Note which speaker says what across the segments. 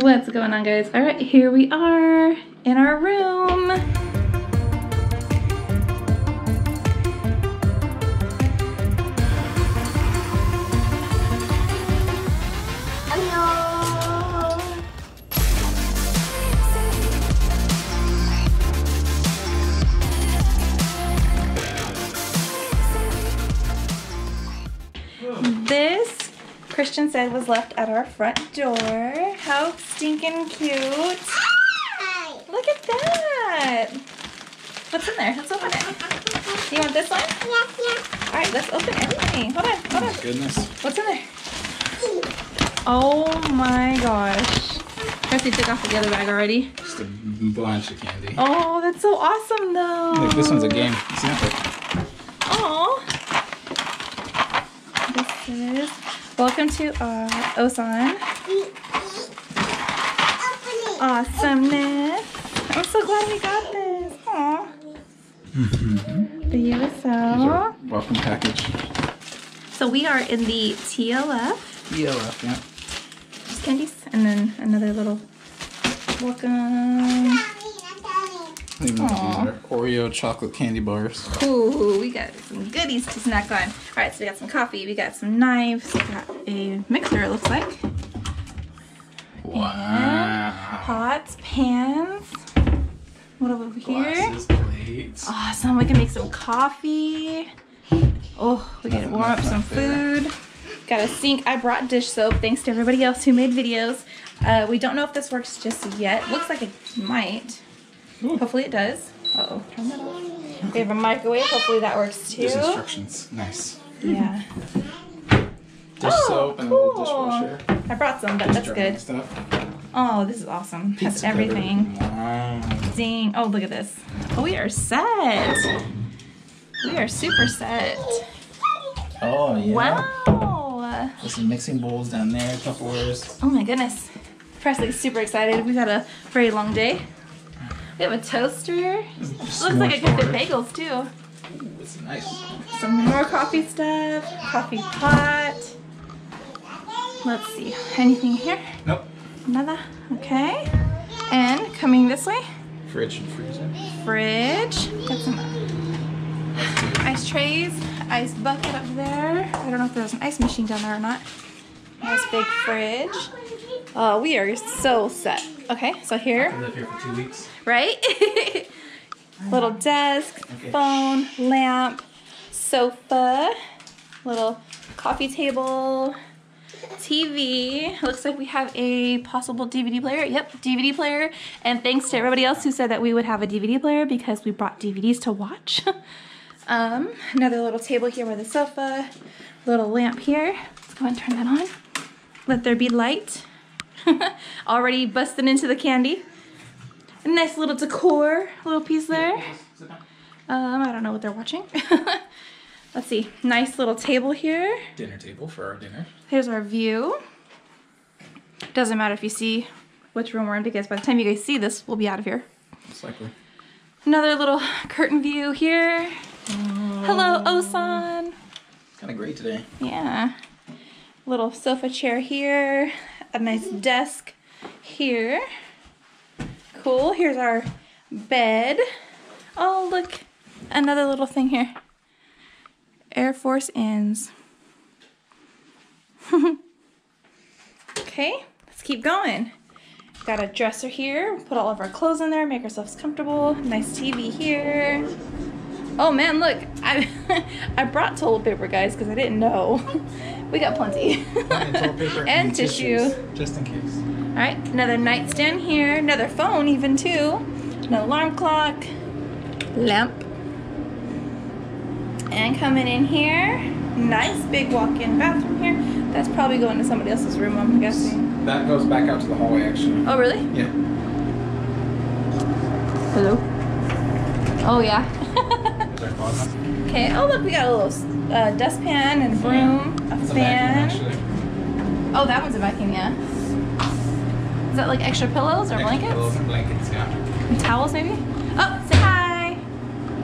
Speaker 1: What's going on guys? All right, here we are in our room. Christian said was left at our front door. How stinking cute.
Speaker 2: Hi.
Speaker 1: Look at that. What's in there? Let's open it. You want this one?
Speaker 2: Yes, yes.
Speaker 1: All right, let's open everything. Hold on, hold on.
Speaker 3: Goodness.
Speaker 1: What's in there? Oh my gosh. Chrissy took off the other bag already.
Speaker 3: Just a bunch of candy.
Speaker 1: Oh, that's so awesome though.
Speaker 3: Look, this one's a game. See that?
Speaker 1: Oh. This is welcome to uh, Osan. Awesomeness. I'm so glad we got this. Aw. The USO.
Speaker 3: welcome package.
Speaker 1: So we are in the TLF.
Speaker 3: ELF, yeah.
Speaker 1: Just candies. And then another little welcome.
Speaker 2: Daddy, I'm daddy.
Speaker 3: I think these are Oreo chocolate candy bars.
Speaker 1: Ooh, we got some goodies to snack on. All right, so we got some coffee, we got some knives, we got a mixer, it looks like.
Speaker 3: Wow.
Speaker 1: Pots, pans. What over here?
Speaker 3: Glasses, plates.
Speaker 1: Awesome, we can make some coffee. Oh, we can warm up some food. Got a sink. I brought dish soap thanks to everybody else who made videos. Uh, we don't know if this works just yet. Looks like it might.
Speaker 3: Ooh.
Speaker 1: Hopefully it does. Uh-oh, turn that off. We have a microwave. Hopefully that works too.
Speaker 3: There's instructions. Nice.
Speaker 1: Yeah.
Speaker 3: Dish
Speaker 1: Oh,
Speaker 3: soap and a little dishwasher.
Speaker 1: I brought some, but that's good.
Speaker 3: Stuff.
Speaker 1: Oh, this is awesome. Has
Speaker 3: Pizza cutter.
Speaker 1: everything.
Speaker 3: Wow.
Speaker 1: Ding. Oh, look at this. Oh, we are set. We are super set.
Speaker 3: Oh yeah.
Speaker 1: Wow.
Speaker 3: There's some mixing bowls down there, Tupperwares.
Speaker 1: Oh my goodness. Presley's super excited. We've had a very long day. We have a toaster. Looks like it could fit bagels too.
Speaker 3: It's nice.
Speaker 1: Some more coffee stuff. Coffee pot. Let's see. Anything here?
Speaker 3: Nope.
Speaker 1: Another. Okay. And coming this way,
Speaker 3: Fridge and freezer.
Speaker 1: fridge. Got some ice trays, ice bucket up there. I don't know if there's an ice machine down there or not. Nice big fridge. Oh, we are so set. Okay, so here,
Speaker 3: I live here for two weeks.
Speaker 1: right? little desk,
Speaker 3: Okay.
Speaker 1: phone, lamp, sofa, little coffee table, TV. Looks like we have a possible DVD player. Yep, DVD player. And thanks to everybody else who said that we would have a DVD player because we brought DVDs to watch. um, another little table here with a sofa, little lamp here. Let's go and turn that on. Let there be light. Already busting into the candy. A nice little decor, little piece there. Um, I don't know what they're watching. Let's see. Nice little table here.
Speaker 3: Dinner table for our dinner.
Speaker 1: Here's our view. Doesn't matter if you see which room we're in because by the time you guys see this, we'll be out of here.
Speaker 3: Most likely.
Speaker 1: Another little curtain view here. Hello, Osan.
Speaker 3: Kind of great today.
Speaker 1: Yeah. Little sofa chair here. A nice desk here. Cool. Here's our bed. Oh, look. Another little thing here. Air Force ends. okay, let's keep going. Got a dresser here. Put all of our clothes in there, make ourselves comfortable. Nice TV here. Oh man, look! I I brought toilet paper, guys, because I didn't know. we got plenty.
Speaker 3: Paper
Speaker 1: and tissue.
Speaker 3: tissues, just in case.
Speaker 1: All right, another nightstand here, another phone even too, an alarm clock, lamp, and coming in here, nice big walk-in bathroom here. That's probably going to somebody else's room, I'm guessing.
Speaker 3: That goes back out to the hallway, actually.
Speaker 1: Oh really?
Speaker 3: Yeah.
Speaker 1: Hello. Oh yeah.
Speaker 3: There's our closet.
Speaker 1: okay. Oh look, we got a little uh, dustpan and a broom, a
Speaker 3: It's a
Speaker 1: fan.
Speaker 3: vacuum.
Speaker 1: Oh, that one's a vacuum, yeah. Is that like extra pillows or
Speaker 3: Extra
Speaker 1: blankets?
Speaker 3: Pillows and blankets, yeah.
Speaker 1: And towels, maybe? Oh, say hi.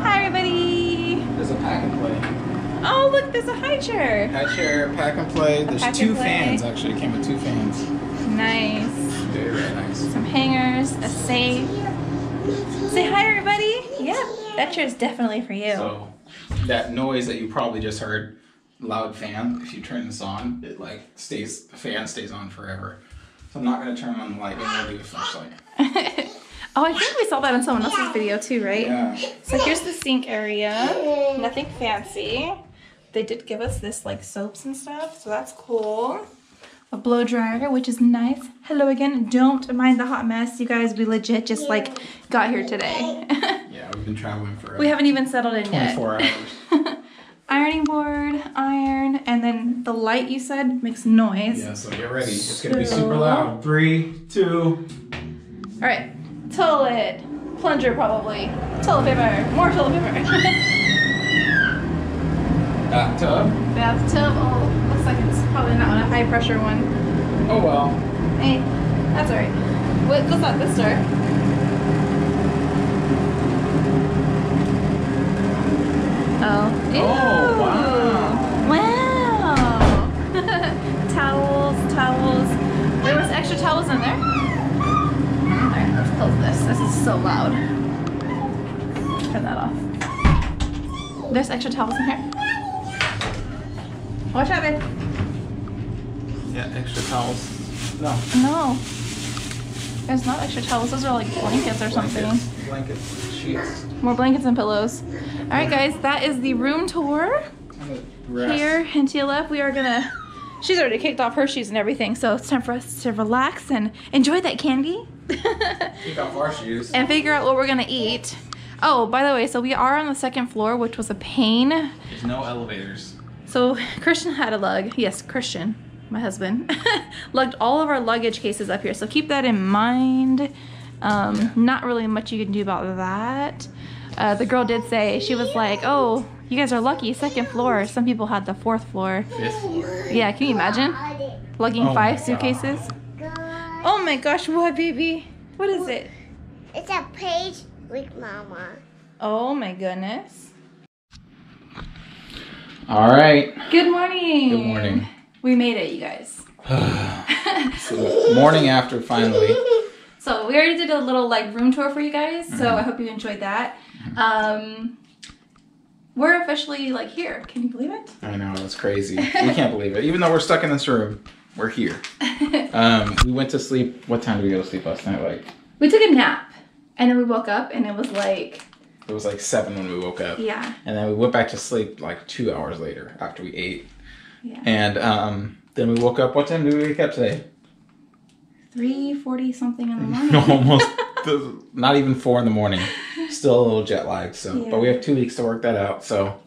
Speaker 1: Hi, everybody.
Speaker 3: There's a pack and play.
Speaker 1: Oh, look, there's a high chair.
Speaker 3: High chair, pack and play. There's
Speaker 1: pack
Speaker 3: two
Speaker 1: play.
Speaker 3: fans, actually. It came with two fans.
Speaker 1: Nice.
Speaker 3: Very very nice.
Speaker 1: Some hangers, a safe. say hi everybody. Yeah, that chair is definitely for you.
Speaker 3: So that noise that you probably just heard, loud fan. If you turn this on, it like stays. The fan stays on forever. So I'm not gonna turn on the light. I'm gonna do a flashlight.
Speaker 1: oh, I think we saw that in someone else's video too, right?
Speaker 3: Yeah.
Speaker 1: So here's the sink area. Nothing fancy. They did give us this like soaps and stuff, so that's cool. A blow dryer, which is nice. Hello again. Don't mind the hot mess, you guys. We legit just like got here today.
Speaker 3: Yeah, we've been traveling for
Speaker 1: we haven't even settled in yet.
Speaker 3: 24 hours.
Speaker 1: Ironing board, iron, and then the light you said makes noise.
Speaker 3: Yeah, so get ready. It's gonna be super loud. Three, two.
Speaker 1: All right, toilet, plunger probably, toilet paper, more toilet paper.
Speaker 3: Bathtub.
Speaker 1: Bathtub. Oh, looks like it's probably not on a high pressure one.
Speaker 3: Oh well.
Speaker 1: Hey, that's alright. What goes out this door? Oh.
Speaker 3: Oh, wow.
Speaker 1: Wow. towels, towels. There was extra towels in there. Alright, let's close this. This is so loud. Turn that off. There's extra towels in here. Watch out, babe.
Speaker 3: Yeah, extra towels. No.
Speaker 1: No. There's not extra towels. Those are like blankets or something.
Speaker 3: Blankets, blankets, sheets.
Speaker 1: More blankets and pillows. All right, guys, that is the room tour
Speaker 3: Rest.
Speaker 1: here in TLF. We are gonna. She's already kicked off her shoes and everything, so it's time for us to relax and enjoy that candy.
Speaker 3: Take off our shoes.
Speaker 1: and figure out what we're gonna eat. Oh, by the way, so we are on the second floor, which was a pain.
Speaker 3: There's no elevators.
Speaker 1: So Christian had a lug. Yes, Christian, my husband, lugged all of our luggage cases up here. So keep that in mind. Um,
Speaker 3: Yeah.
Speaker 1: Not really much you can do about that. Uh, the girl did say she was like, "Oh, you guys are lucky, second floor. Some people had the fourth floor."
Speaker 3: Fifth floor.
Speaker 1: Yeah, can you imagine lugging
Speaker 3: Oh
Speaker 1: five suitcases?
Speaker 2: God.
Speaker 1: Oh my gosh, what, baby? What is it?
Speaker 2: It's a page with mama.
Speaker 1: Oh my goodness.
Speaker 3: All right.
Speaker 1: Good morning.
Speaker 3: Good morning.
Speaker 1: We made it, you guys.
Speaker 3: So, morning after finally.
Speaker 1: So we already did a little like room tour for you guys. So
Speaker 3: Mm-hmm.
Speaker 1: I hope you enjoyed that. Um, we're officially like here. Can you believe it?
Speaker 3: I know it's crazy. We can't believe it. Even though we're stuck in this room, we're here. Um, we went to sleep. What time did we go to sleep last night? Like
Speaker 1: we took a nap, and then we woke up, and it was like,
Speaker 3: it was like seven when we woke up,
Speaker 1: yeah,
Speaker 3: and then we went back to sleep like two hours later after we ate.
Speaker 1: Yeah,
Speaker 3: And um, then we woke up. What time did we wake up today?
Speaker 1: three forty something in the morning.
Speaker 3: Almost not even four in the morning. Still a little jet lagged. So,
Speaker 1: Yeah.
Speaker 3: but we have two weeks to work that out. So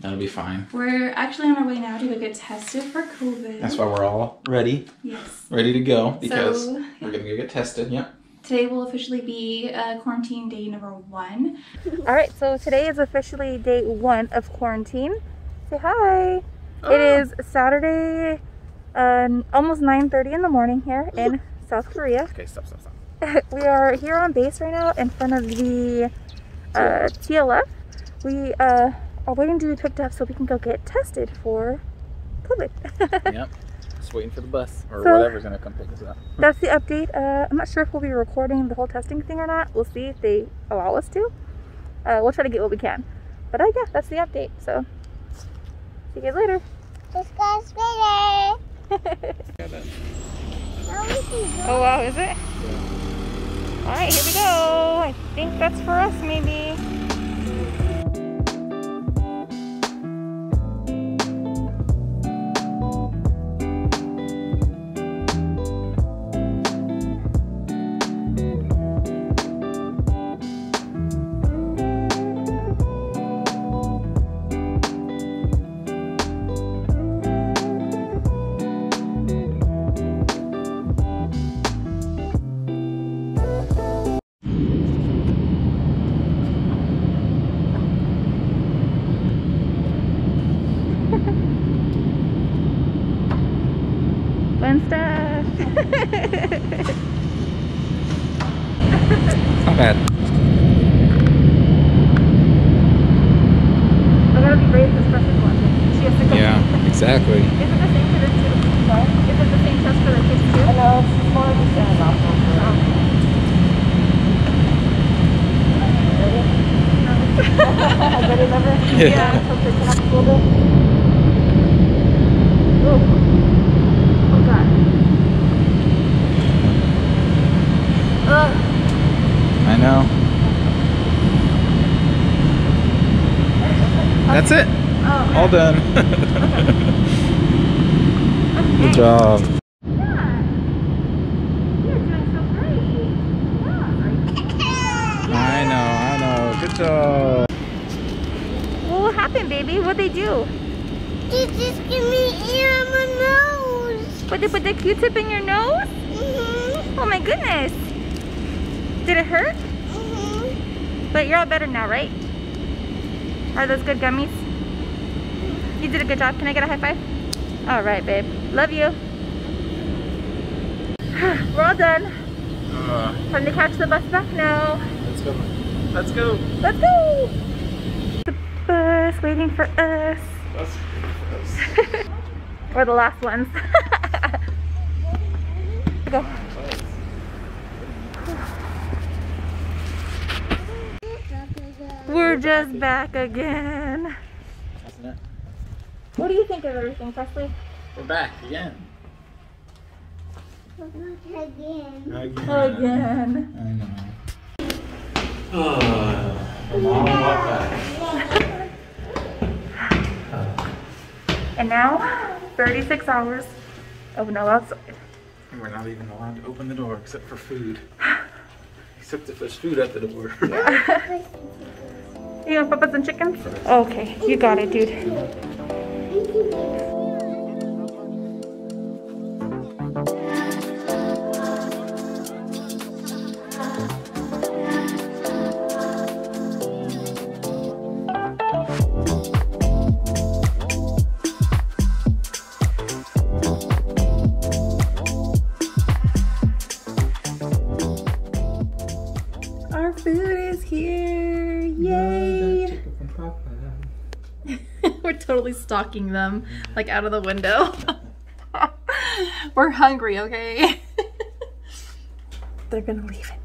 Speaker 3: that'll be fine.
Speaker 1: We're actually on our way now to go get tested for COVID.
Speaker 3: That's why we're all ready,
Speaker 1: Yes.
Speaker 3: ready to go because
Speaker 1: So,
Speaker 3: we're gonna go get tested. Yep.
Speaker 1: Today will officially be uh, quarantine day number one. All right, so today is officially day one of quarantine. Say hi. It is Saturday, uh, almost 9:30 in the morning here in South Korea.
Speaker 3: Okay, stop, stop, stop.
Speaker 1: we are here on base right now in front of the uh, TLF. We uh, are waiting to be picked up so we can go get tested for COVID.
Speaker 3: yep. Just waiting for the bus or
Speaker 1: So-
Speaker 3: whatever's gonna come pick us up.
Speaker 1: That's the update. Uh, I'm not sure if we'll be recording the whole testing thing or not. We'll see if they allow us to. Uh, we'll try to get what we can. But uh, yeah, that's the update. So see you guys later.
Speaker 2: Let's go sweater.
Speaker 3: Yeah, that-
Speaker 2: Now we can go.
Speaker 1: Oh wow, is it? All right, here we go. I think that's for us, maybe.
Speaker 3: Not bad.
Speaker 1: I
Speaker 3: Yeah, exactly.
Speaker 1: Is it the same for the two? It the same test for the kids too?
Speaker 4: I know, it's more of the
Speaker 1: oh.
Speaker 2: same
Speaker 3: I better never. Yeah. That's it.
Speaker 1: Oh,
Speaker 3: All done. Good job.
Speaker 1: yeah. You're doing so great.
Speaker 3: I know, I know. Good job.
Speaker 1: What happened, baby? What'd they do?
Speaker 2: They just give me air on my nose.
Speaker 1: Would they put the Q-tip in your nose?
Speaker 2: Mm-hmm.
Speaker 1: Oh my goodness. Did it hurt?
Speaker 2: Mm-hmm.
Speaker 1: But you're all better now, right? Are those good gummies? You did a good job. Can I get a high five? All right, babe. Love you. We're all done.
Speaker 3: Uh,
Speaker 1: Time to catch the bus back now.
Speaker 3: let's go. Let's go.
Speaker 1: Let's go. The bus waiting for us. We're the last ones. go. We're just back again. What do you think of everything, Presley?
Speaker 3: We're back again.
Speaker 2: Again.
Speaker 1: Again.
Speaker 3: I know.
Speaker 1: And now, 36 hours of no outside.
Speaker 3: We're not even allowed to open the door except for food. Except if there's food at the door.
Speaker 1: You want papas and chicken? Okay, you got it, dude. We're stalking them, like out of the window. We're hungry, okay? They're gonna leave it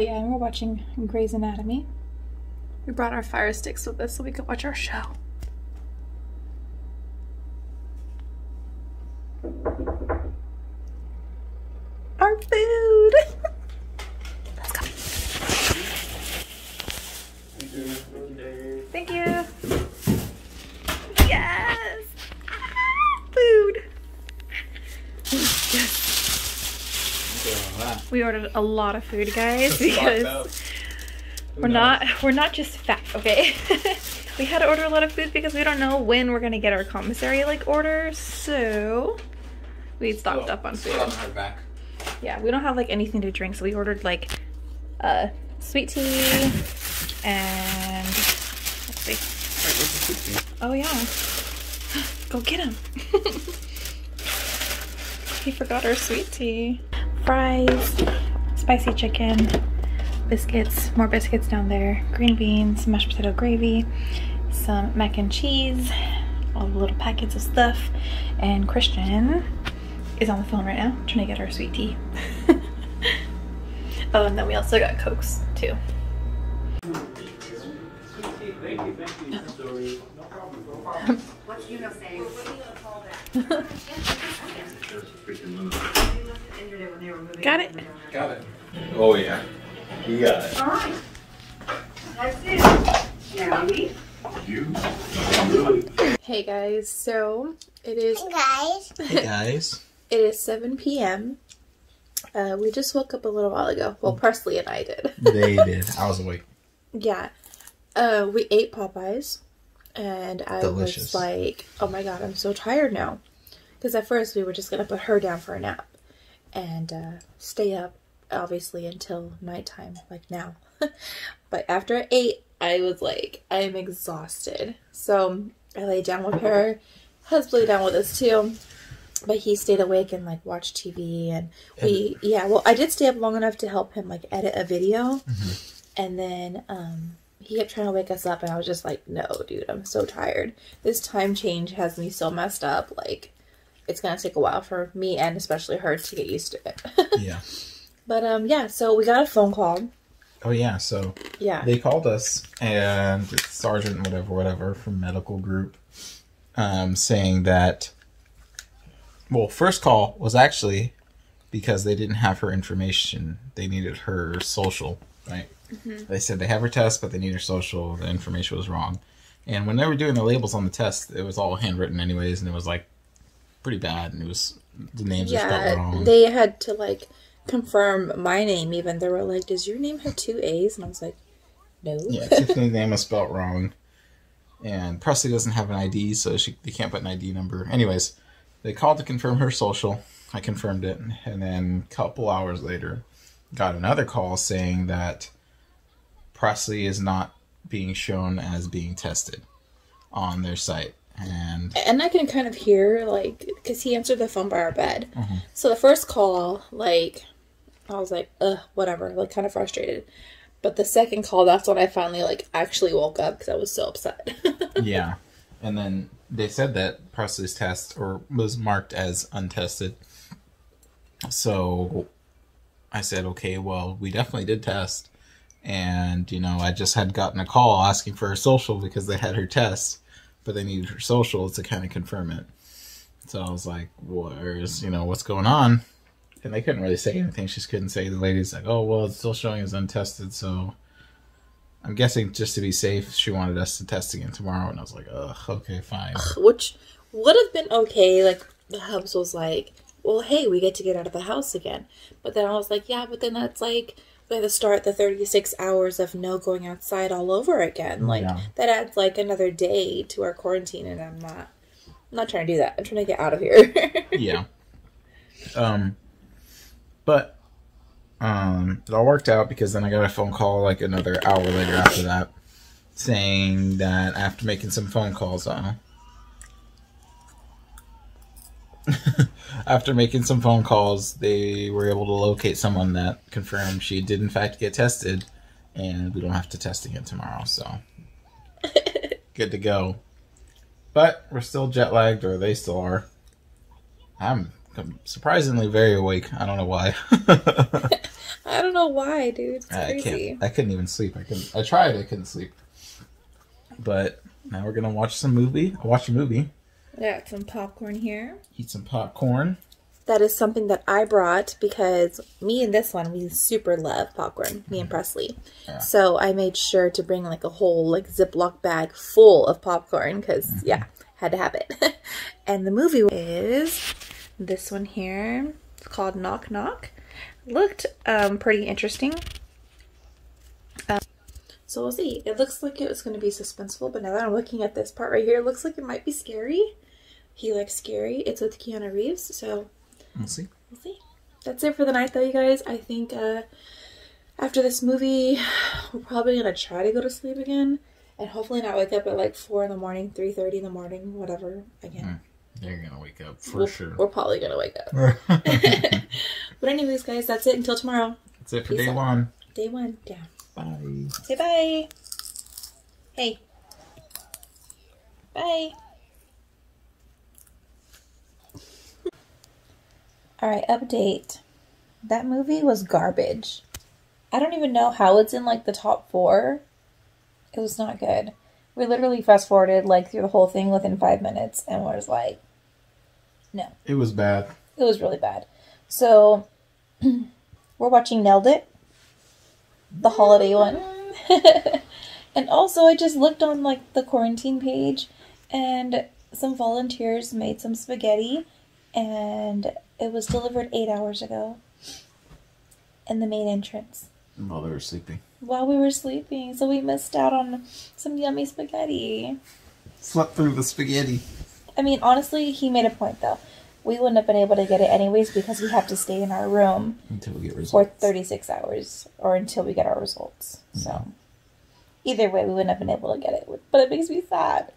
Speaker 1: Oh yeah, and we're watching Grey's Anatomy. We brought our fire sticks with us so we could watch our show. Our food! Let's go. Thank you. Yes! Food! We ordered a lot of food, guys, because we're not we're not just fat, okay? we had to order a lot of food because we don't know when we're gonna get our commissary like orders, so we stocked up on food.
Speaker 3: On back.
Speaker 1: Yeah, we don't have like anything to drink, so we ordered like uh sweet tea and let's see.
Speaker 3: Alright, what's the sweet tea?
Speaker 1: Oh yeah. Go get him. he forgot our sweet tea. Fries, spicy chicken, biscuits, more biscuits down there, green beans, mashed potato gravy, some mac and cheese, all the little packets of stuff, and Christian is on the phone right now trying to get our sweet tea. oh, and then we also got cokes too. Got it.
Speaker 3: Got it. Oh yeah. You got it.
Speaker 1: Hey guys, so it is Hey
Speaker 2: Guys.
Speaker 3: Hey guys.
Speaker 1: it is 7 p.m. Uh, we just woke up a little while ago. Well, Presley and I did.
Speaker 3: They did. I was awake.
Speaker 1: yeah. Uh, we ate Popeyes, and I
Speaker 3: Delicious.
Speaker 1: was like, "Oh my god, I'm so tired now." Because at first we were just gonna put her down for a nap, and uh, stay up, obviously, until nighttime, like now. but after I ate, I was like, I am exhausted. So I lay down with her. Husband lay down with us too. but he stayed awake and like watched TV and we yeah well I did stay up long enough to help him like edit a video and then um he kept trying to wake us up and I was just like no dude I'm so tired this time change has me so messed up like it's gonna take a while for me and especially her to get used to it.
Speaker 3: Yeah.
Speaker 1: but um yeah so we got a phone call.
Speaker 3: Oh yeah. So
Speaker 1: yeah.
Speaker 3: they called us and sergeant whatever whatever from medical group um, saying that well first call was actually because they didn't have her information. They needed her social right? They said they have her test but they need her social. The information was wrong. And when they were doing the labels on the test it was all handwritten anyways and it was like pretty bad and it was the names were spelled
Speaker 1: yeah
Speaker 3: wrong.
Speaker 1: they had to like confirm my name even. They were like does your name have two A's? And I was like no.
Speaker 3: Yeah, Tiffany's name is spelled wrong, and Presley doesn't have an ID, so she they can't put an ID number. Anyways, they called to confirm her social. I confirmed it, and then a couple hours later, got another call saying that Presley is not being shown as being tested on their site, and
Speaker 1: and I can kind of hear like because he answered the phone by our bed.
Speaker 3: Mm-hmm.
Speaker 1: So the first call, like, I was like, ugh, whatever, like kind of frustrated. But the second call, that's when I finally like actually woke up because I was so upset.
Speaker 3: yeah, and then they said that Presley's test or was marked as untested. So I said, okay, well, we definitely did test. And, you know, I just had gotten a call asking for her social because they had her test, but they needed her social to kind of confirm it. So I was like, where's, you know, what's going on? And they couldn't really say anything. She just couldn't say. The lady's like, oh, well, it's still showing as untested. So I'm guessing just to be safe, she wanted us to test again tomorrow. And I was like, ugh, okay, fine.
Speaker 1: Which would have been okay. Like the hubs was like, well, hey, we get to get out of the house again. But then I was like, yeah, but then that's like we have to start the 36 hours of no going outside all over again. Like
Speaker 3: Yeah.
Speaker 1: that adds like another day to our quarantine, and I'm not. I'm not trying to do that. I'm trying to get out of here.
Speaker 3: yeah. Um, but um, it all worked out because then I got a phone call like another hour later after that, saying that after making some phone calls, uh, after making some phone calls, they were able to locate someone that confirmed she did in fact get tested, and we don't have to test again tomorrow. So good to go. But we're still jet lagged, or they still are. I'm surprisingly very awake. I don't know why.
Speaker 1: I don't know why, dude. It's
Speaker 3: I
Speaker 1: crazy.
Speaker 3: can't. I couldn't even sleep. I couldn't. I tried. I couldn't sleep. But now we're gonna watch some movie. Watch a movie.
Speaker 1: Got some popcorn here.
Speaker 3: Eat some popcorn.
Speaker 1: That is something that I brought because me and this one we super love popcorn. Me and Presley.
Speaker 3: Yeah.
Speaker 1: So I made sure to bring like a whole like Ziploc bag full of popcorn because yeah, had to have it. and the movie is this one here. It's called Knock Knock. Looked um, pretty interesting. Um, so we'll see. It looks like it was going to be suspenseful, but now that I'm looking at this part right here, it looks like it might be scary. He likes scary. It's with Keanu Reeves, so
Speaker 3: We'll see.
Speaker 1: we'll see. That's it for the night, though, you guys. I think uh, after this movie, we're probably gonna try to go to sleep again, and hopefully not wake up at like four in the morning, three thirty in the morning, whatever. Again,
Speaker 3: You're gonna wake up for
Speaker 1: we'll-
Speaker 3: sure.
Speaker 1: we're probably gonna wake up. but anyways, guys, that's it until tomorrow.
Speaker 3: That's it for
Speaker 1: Peace
Speaker 3: day
Speaker 1: out.
Speaker 3: one.
Speaker 1: Day one, yeah.
Speaker 3: Bye.
Speaker 1: Say bye. Hey. Bye. Alright, update. That movie was garbage. I don't even know how it's in like the top four. It was not good. We literally fast forwarded like through the whole thing within five minutes and was like, no.
Speaker 3: It was bad.
Speaker 1: It was really bad. So we're watching Nailed It, the holiday one. and also I just looked on like the quarantine page and some volunteers made some spaghetti and it was delivered 8 hours ago in the main entrance
Speaker 3: While they were sleeping.
Speaker 1: while we were sleeping. So we missed out on some yummy spaghetti.
Speaker 3: Slept through the spaghetti.
Speaker 1: I mean, honestly, he made a point though. We wouldn't have been able to get it anyways because we have to stay in our room
Speaker 3: Until we get
Speaker 1: for
Speaker 3: results.
Speaker 1: 36 hours or until we get our results. So, mm-hmm. either way, we wouldn't have been able to get it. But it makes me sad.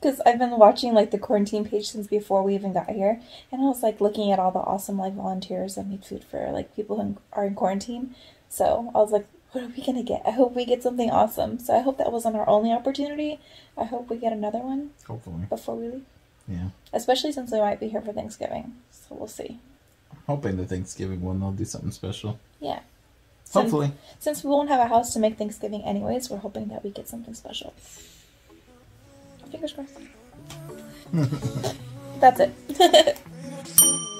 Speaker 1: Because I've been watching like the quarantine page since before we even got here, and I was like looking at all the awesome like volunteers that made food for like people who are in quarantine. So I was like, what are we gonna get? I hope we get something awesome. So I hope that wasn't our only opportunity. I hope we get another one
Speaker 3: Hopefully.
Speaker 1: before we leave,
Speaker 3: Yeah.
Speaker 1: especially since we might be here for Thanksgiving. So we'll see.
Speaker 3: I'm hoping the Thanksgiving one they'll do something special.
Speaker 1: Yeah. Since,
Speaker 3: Hopefully.
Speaker 1: since we won't have a house to make Thanksgiving anyways, we're hoping that we get something special. Fingers crossed. That's it.